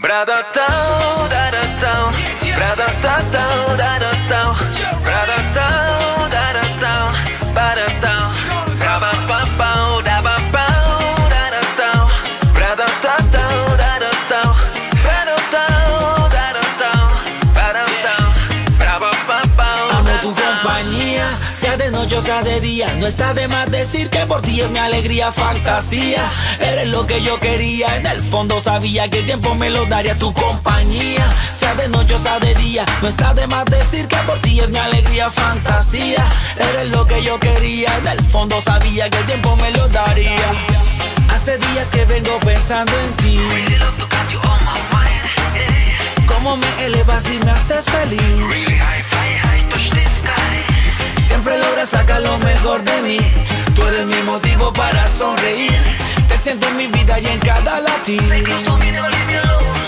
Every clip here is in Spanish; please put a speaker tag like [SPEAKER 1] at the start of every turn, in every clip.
[SPEAKER 1] Brother down, da da down, brother down, down, da da
[SPEAKER 2] sea de noche o sea de día. No está de más decir que por ti es mi alegría, fantasía. Eres lo que yo quería. En el fondo sabía que el tiempo me lo daría tu compañía. Sea de noche o sea de día. No está de más decir que por ti es mi alegría, fantasía. Eres lo que yo quería. En el fondo sabía que el tiempo me lo daría. Hace días que vengo pensando en ti. Cómo me elevas y me haces feliz. Mejor de mí. Tú eres mi motivo para sonreír. Te siento en mi vida y en cada latir.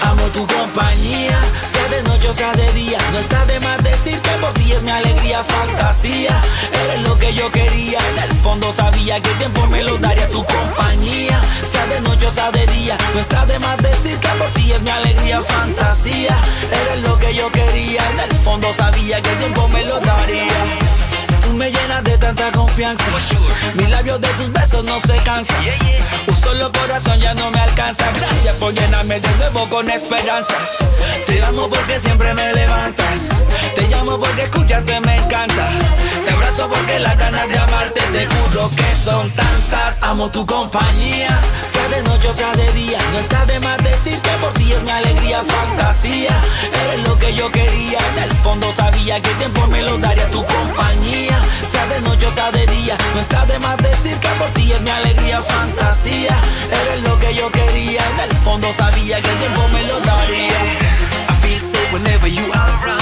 [SPEAKER 2] Amo tu compañía, sea de noche o sea de día. No está de más decir que por ti es mi alegría, fantasía. Eres lo que yo quería. En el fondo sabía que el tiempo me lo daría tu compañía. Sea de noche o sea de día. No está de más decir que por ti es mi alegría, fantasía. Eres lo que yo quería. En el fondo sabía que el tiempo me lo daría. Me llenas de tanta confianza. Mis labios de tus besos no se cansan. Un solo corazón ya no me alcanza. Gracias por llenarme de nuevo con esperanzas. Te amo porque siempre me levantas. Te llamo porque escucharte me encanta. Te abrazo porque las ganas de amarte te juro que son tantas. Amo tu compañía, sea de noche o sea de día. No está de más decir que por ti es mi alegría, fantasía. Eres lo que yo quería. Sabía que el tiempo me lo daría tu compañía. Sea de noche o sea de día. No está de más decir que por ti es mi alegría, fantasía. Eres lo que yo quería. En el fondo sabía que el tiempo me lo daría.
[SPEAKER 1] I feel safe whenever you are around.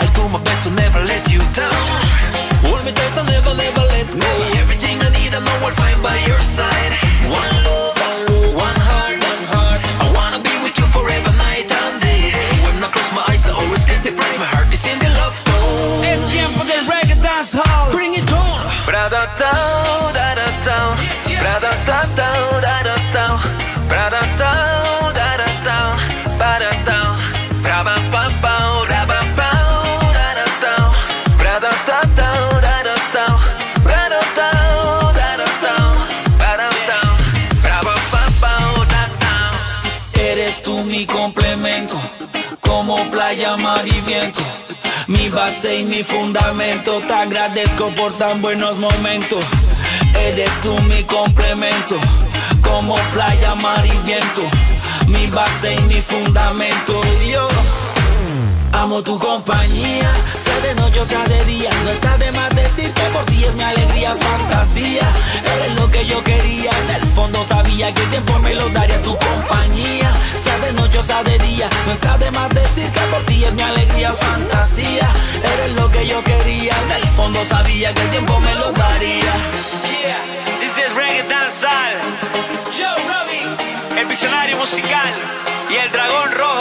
[SPEAKER 1] I'll do my best to never let you down.
[SPEAKER 2] Hold me tight and never, never let go.
[SPEAKER 1] Everything I need, I know I'll find by your side.
[SPEAKER 2] Eres tú mi complemento, como playa, mar y viento. Mi base y mi fundamento, te agradezco por tan buenos momentos. Eres tú mi complemento, como playa, mar y viento. Mi base y mi fundamento. Yo amo tu compañía, sea de noche o sea de día. No mi alegría, fantasía. Eres lo que yo quería, en el fondo sabía que el tiempo me lo daría tu compañía. Sea de noche o sea de día, no está de más decir que por ti es mi alegría, fantasía. Eres lo que yo quería, en el fondo sabía que el tiempo me lo daría.
[SPEAKER 3] Yeah, this is Reggae Danzal. Joe Robbie, el visionario musical y el dragón rojo.